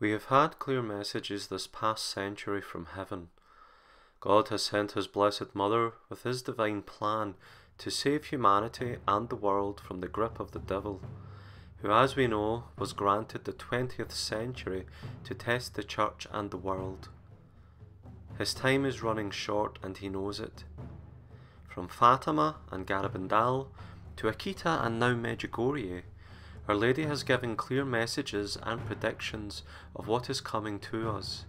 We have had clear messages this past century from heaven. God has sent His Blessed Mother with His divine plan to save humanity and the world from the grip of the devil, who, as we know, was granted the 20th century to test the Church and the world. His time is running short and he knows it. From Fatima and Garabandal to Akita and now Medjugorje, our Lady has given clear messages and predictions of what is coming to us,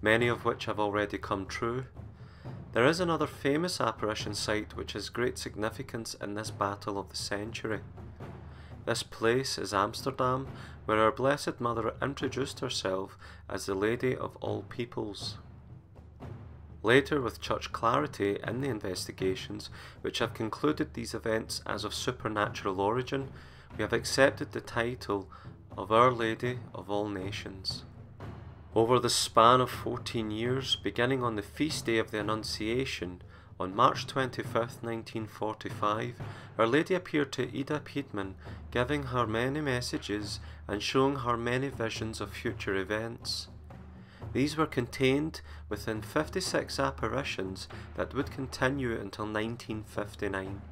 many of which have already come true. There is another famous apparition site which has great significance in this battle of the century. This place is Amsterdam, where our Blessed Mother introduced herself as the Lady of all peoples. Later, with Church clarity in the investigations, which have concluded these events as of supernatural origin, we have accepted the title of Our Lady of All Nations. Over the span of 14 years, beginning on the feast day of the Annunciation, on March 25, 1945, Our Lady appeared to Ida Peerdeman, giving her many messages and showing her many visions of future events. These were contained within 56 apparitions that would continue until 1959.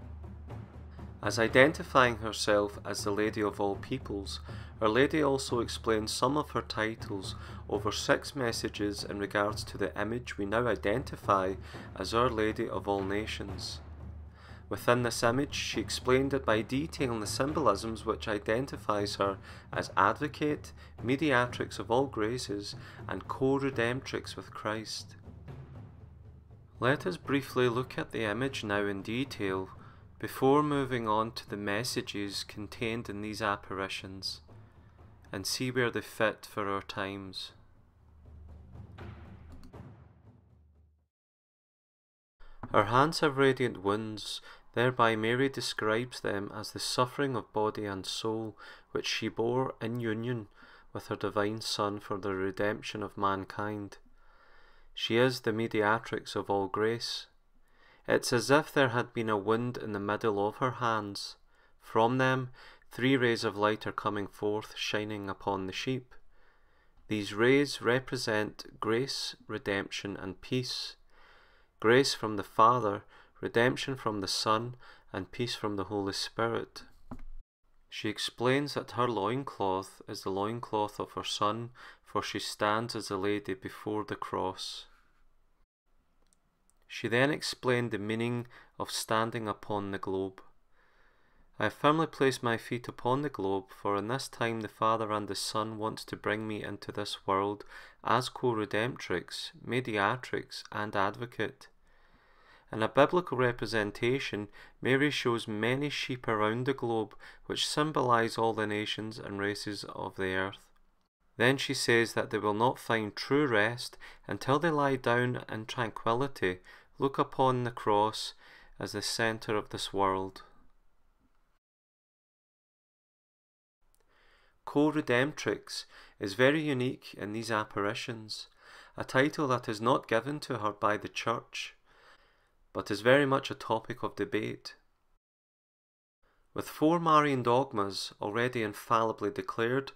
As identifying herself as the Lady of all peoples, Our Lady also explains some of her titles over six messages in regards to the image we now identify as Our Lady of all nations. Within this image, she explained it by detailing the symbolisms which identifies her as advocate, mediatrix of all graces, and co-redemptrix with Christ. Let us briefly look at the image now in detail before moving on to the messages contained in these apparitions and see where they fit for our times. Her hands have radiant wounds, thereby Mary describes them as the suffering of body and soul which she bore in union with her divine Son for the redemption of mankind. She is the mediatrix of all grace. It's as if there had been a wound in the middle of her hands. From them, three rays of light are coming forth, shining upon the sheep. These rays represent grace, redemption, and peace. Grace from the Father, redemption from the Son, and peace from the Holy Spirit. She explains that her loincloth is the loincloth of her Son, for she stands as a lady before the cross. She then explained the meaning of standing upon the globe. I firmly placed my feet upon the globe, for in this time the Father and the Son wants to bring me into this world as co-redemptrix, mediatrix, and advocate. In a biblical representation, Mary shows many sheep around the globe which symbolize all the nations and races of the earth. Then she says that they will not find true rest until they lie down in tranquility look upon the cross as the centre of this world. Co-redemptrix is very unique in these apparitions, a title that is not given to her by the Church, but is very much a topic of debate. With four Marian dogmas already infallibly declared,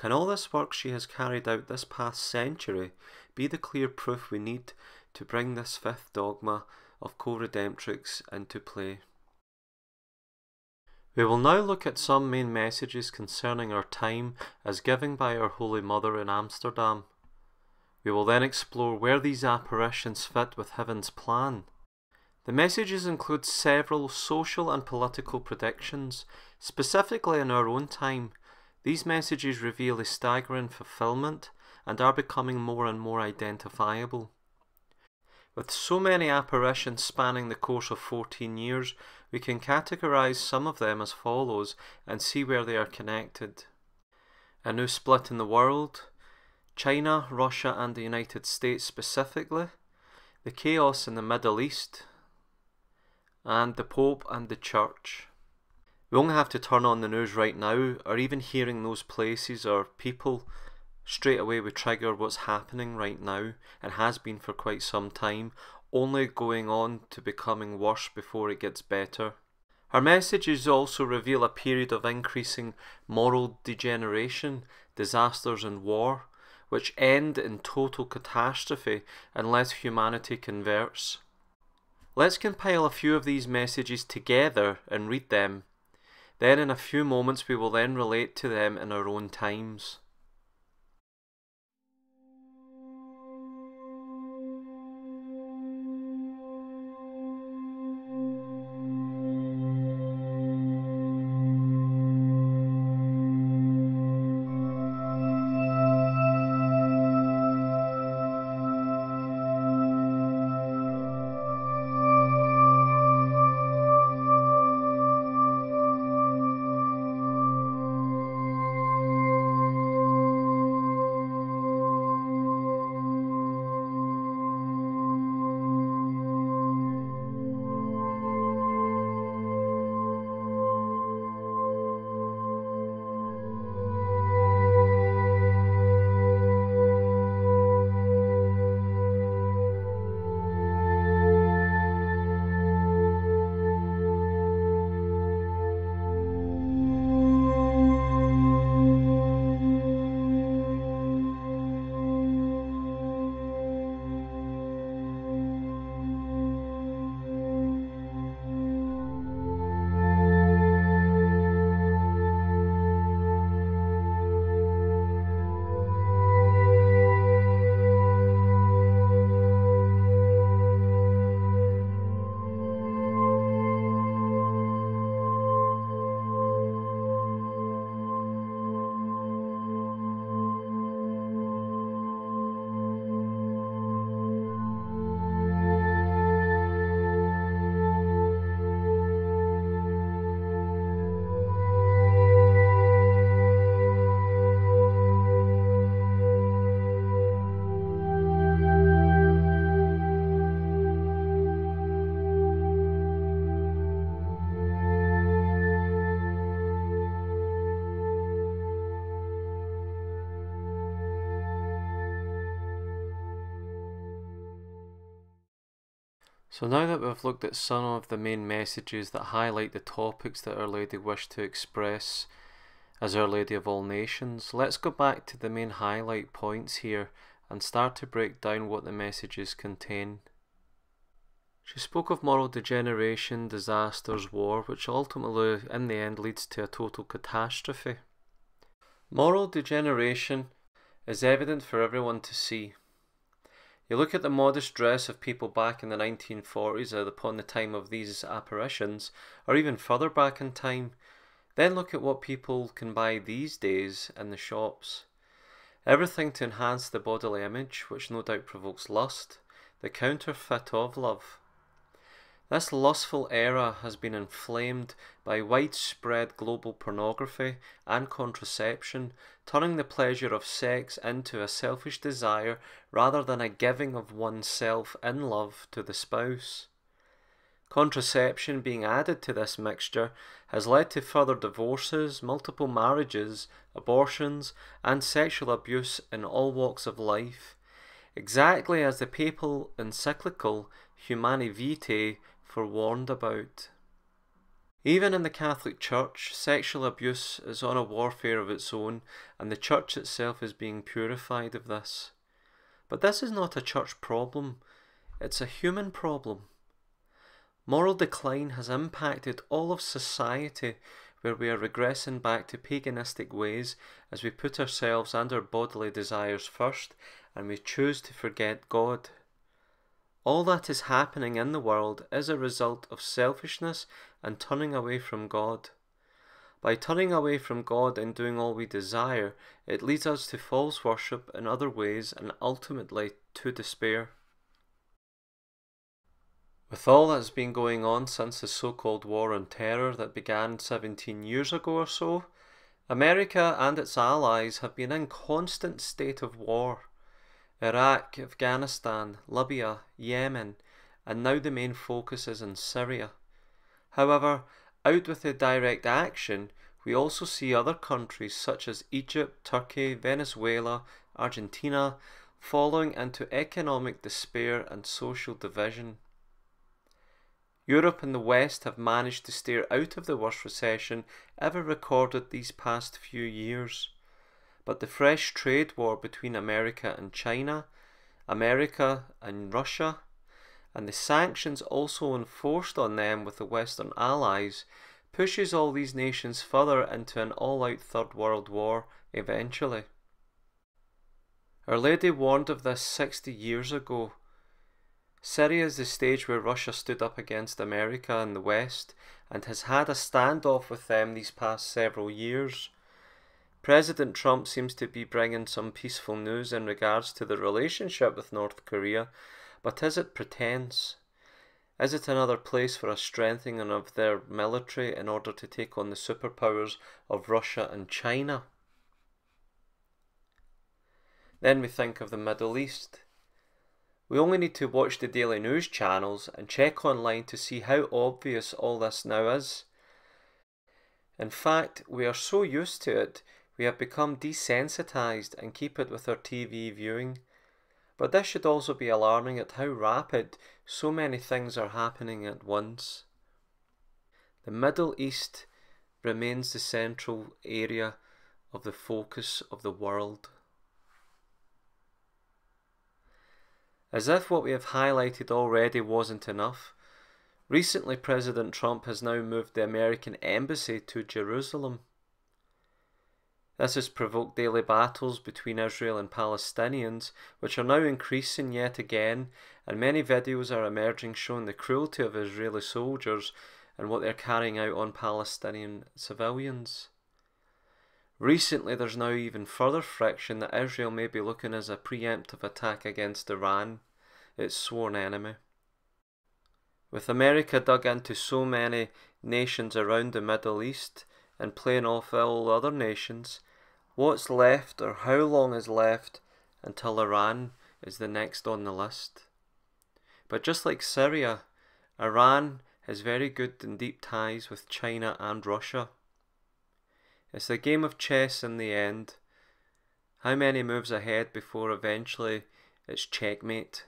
can all this work she has carried out this past century be the clear proof we need to bring this fifth dogma of co-redemptrix into play. We will now look at some main messages concerning our time as given by our Holy Mother in Amsterdam. We will then explore where these apparitions fit with Heaven's plan. The messages include several social and political predictions, specifically in our own time. These messages reveal a staggering fulfillment and are becoming more and more identifiable. With so many apparitions spanning the course of 14 years, we can categorize some of them as follows and see where they are connected. A new split in the world, China, Russia, and the United States specifically, the chaos in the Middle East, and the Pope and the Church. We only have to turn on the news right now, or even hearing those places or people straight away we trigger what's happening right now and has been for quite some time, only going on to becoming worse before it gets better. Her messages also reveal a period of increasing moral degeneration, disasters, and war, which end in total catastrophe unless humanity converts. Let's compile a few of these messages together and read them. Then, in a few moments, we will then relate to them in our own times. So now that we've looked at some of the main messages that highlight the topics that Our Lady wished to express as Our Lady of all nations, let's go back to the main highlight points here and start to break down what the messages contain. She spoke of moral degeneration, disasters, war, which ultimately, in the end, leads to a total catastrophe. Moral degeneration is evident for everyone to see. You look at the modest dress of people back in the 1940s or upon the time of these apparitions, or even further back in time, then look at what people can buy these days in the shops. Everything to enhance the bodily image, which no doubt provokes lust, the counterfeit of love. This lustful era has been inflamed by widespread global pornography and contraception, turning the pleasure of sex into a selfish desire rather than a giving of oneself in love to the spouse. Contraception being added to this mixture has led to further divorces, multiple marriages, abortions, and sexual abuse in all walks of life, exactly as the papal encyclical Humanae Vitae forewarned about. Even in the Catholic Church, sexual abuse is on a warfare of its own, and the Church itself is being purified of this. But this is not a church problem, it's a human problem. Moral decline has impacted all of society, where we are regressing back to paganistic ways as we put ourselves and our bodily desires first and we choose to forget God. All that is happening in the world is a result of selfishness and turning away from God. By turning away from God and doing all we desire, it leads us to false worship in other ways and ultimately to despair. With all that's been going on since the so called War on Terror that began 17 years ago or so, America and its allies have been in constant state of war. Iraq, Afghanistan, Libya, Yemen, and now the main focus is in Syria. However, out with the direct action, we also see other countries such as Egypt, Turkey, Venezuela, Argentina falling into economic despair and social division. Europe and the West have managed to steer out of the worst recession ever recorded these past few years. But the fresh trade war between America and China, America and Russia, and the sanctions also enforced on them with the Western allies pushes all these nations further into an all out Third World War eventually. Our Lady warned of this 60 years ago. Syria is the stage where Russia stood up against America and the West and has had a standoff with them these past several years. President Trump seems to be bringing some peaceful news in regards to the relationship with North Korea, but is it pretense? Is it another place for a strengthening of their military in order to take on the superpowers of Russia and China? Then we think of the Middle East. We only need to watch the daily news channels and check online to see how obvious all this now is. In fact, we are so used to it, we have become desensitized and keep it with our TV viewing. But this should also be alarming at how rapid so many things are happening at once. The Middle East remains the central area of the focus of the world. As if what we have highlighted already wasn't enough, recently President Trump has now moved the American embassy to Jerusalem. This has provoked daily battles between Israel and Palestinians, which are now increasing yet again, and many videos are emerging showing the cruelty of Israeli soldiers and what they're carrying out on Palestinian civilians. Recently, there's now even further friction that Israel may be looking as a preemptive attack against Iran, its sworn enemy. With America dug into so many nations around the Middle East and playing off all other nations, what's left or how long is left until Iran is the next on the list? But just like Syria, Iran has very good and deep ties with China and Russia. It's a game of chess in the end. How many moves ahead before eventually it's checkmate?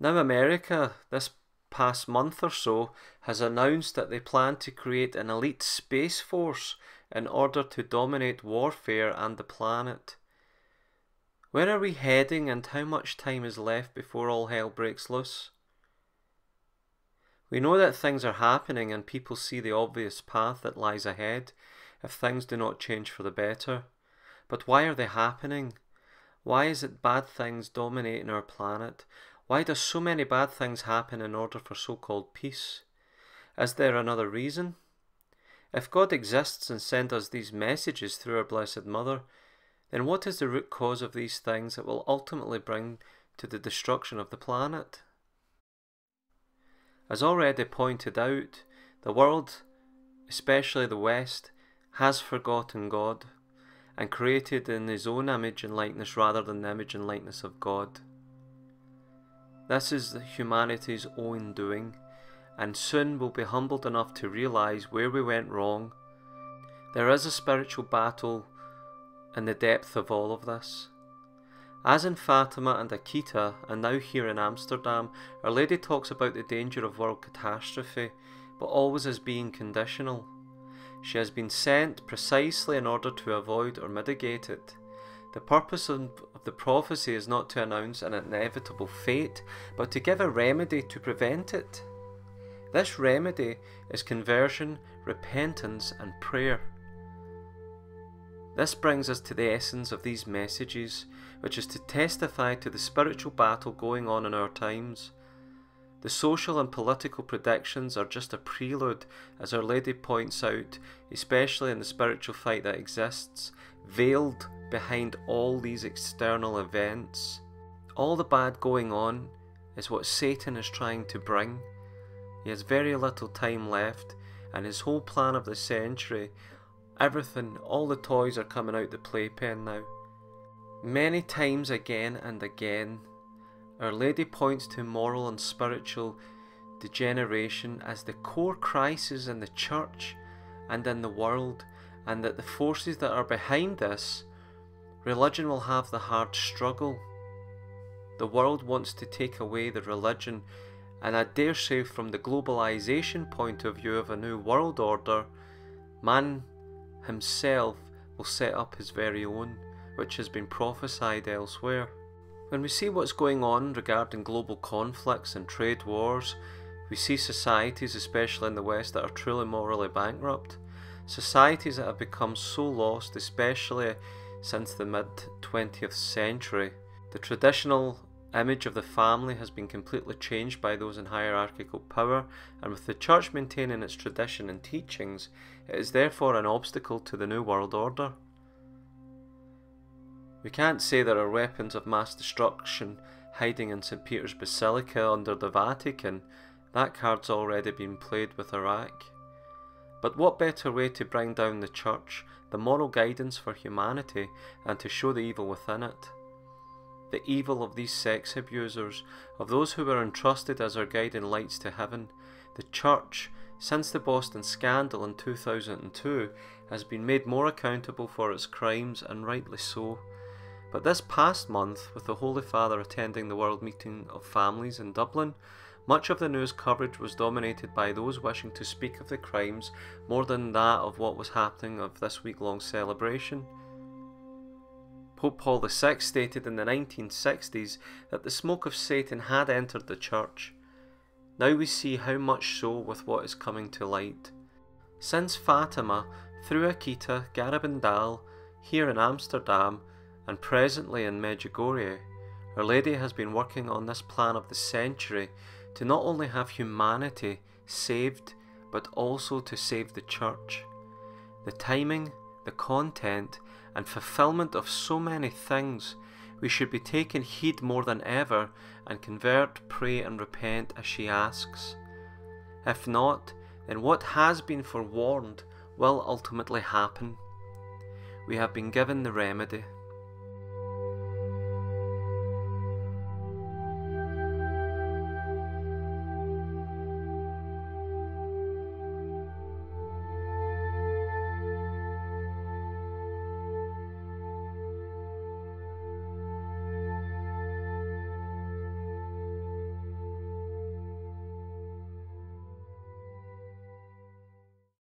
Now, America, this past month or so, has announced that they plan to create an elite space force in order to dominate warfare and the planet. Where are we heading and how much time is left before all hell breaks loose? We know that things are happening and people see the obvious path that lies ahead if things do not change for the better. But why are they happening? Why is it bad things dominating our planet? Why does so many bad things happen in order for so-called peace? Is there another reason? If God exists and sent us these messages through our Blessed Mother, then what is the root cause of these things that will ultimately bring to the destruction of the planet? As already pointed out, the world, especially the West, has forgotten God and created in his own image and likeness rather than the image and likeness of God. This is humanity's own doing, and soon we'll be humbled enough to realise where we went wrong. There is a spiritual battle in the depth of all of this. As in Fatima and Akita, and now here in Amsterdam, Our Lady talks about the danger of world catastrophe, but always as being conditional. She has been sent precisely in order to avoid or mitigate it. The purpose of, the prophecy is not to announce an inevitable fate, but to give a remedy to prevent it. This remedy is conversion, repentance, and prayer. This brings us to the essence of these messages, which is to testify to the spiritual battle going on in our times. The social and political predictions are just a prelude, as Our Lady points out, especially in the spiritual fight that exists, veiled behind all these external events. All the bad going on is what Satan is trying to bring. He has very little time left, and his whole plan of the century Everything, all the toys are coming out the playpen now. Many times again and again, Our Lady points to moral and spiritual degeneration as the core crisis in the church and in the world, and that the forces that are behind this, religion will have the hard struggle. The world wants to take away the religion, and I dare say, from the globalization point of view of a new world order, man himself will set up his very own, which has been prophesied elsewhere. When we see what's going on regarding global conflicts and trade wars, we see societies, especially in the West, that are truly morally bankrupt. Societies that have become so lost, especially since the mid 20th century. The traditional image of the family has been completely changed by those in hierarchical power, and with the church maintaining its tradition and teachings, it is therefore an obstacle to the New World Order. We can't say there are weapons of mass destruction hiding in St. Peter's Basilica under the Vatican, that card's already been played with Iraq. But what better way to bring down the church, the moral guidance for humanity, and to show the evil within it? The evil of these sex abusers, of those who were entrusted as our guiding lights to heaven, the church, since the Boston scandal in 2002, has been made more accountable for its crimes, and rightly so. But this past month, with the Holy Father attending the World Meeting of Families in Dublin, much of the news coverage was dominated by those wishing to speak of the crimes more than that of what was happening of this week long celebration. Pope Paul VI stated in the 1960s that the smoke of Satan had entered the church. Now we see how much so with what is coming to light. Since Fatima, through Akita, Garabandal, here in Amsterdam, and presently in Medjugorje, Our Lady has been working on this plan of the century to not only have humanity saved, but also to save the church. The timing, the content, and fulfillment of so many things, we should be taking heed more than ever and convert, pray, and repent as she asks. If not, then what has been forewarned will ultimately happen. We have been given the remedy.